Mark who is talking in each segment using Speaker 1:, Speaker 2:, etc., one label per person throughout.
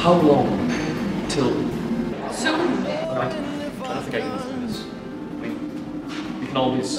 Speaker 1: How long till
Speaker 2: Soon.
Speaker 1: I, I don't think I can do this. I mean, we can always.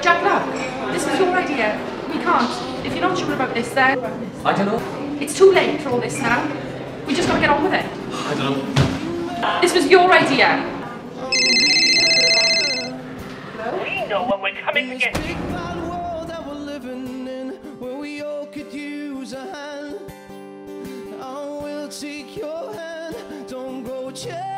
Speaker 2: Jack, look. This is your idea. We can't. If you're not sure about this, then
Speaker 1: I don't know.
Speaker 2: it's too late for all this now. We just gotta get on with it.
Speaker 1: I don't know.
Speaker 2: This was your idea.
Speaker 3: We know when we're coming to get you.
Speaker 4: I